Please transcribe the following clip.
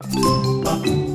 了。